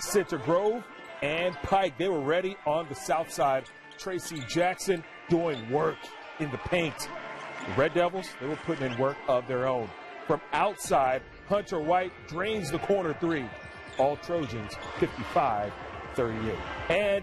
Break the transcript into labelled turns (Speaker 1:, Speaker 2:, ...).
Speaker 1: Center Grove and Pike. They were ready on the south side. Tracy Jackson doing work in the paint. The Red Devils, they were putting in work of their own. From outside, Hunter White drains the corner three. All Trojans 55 38. And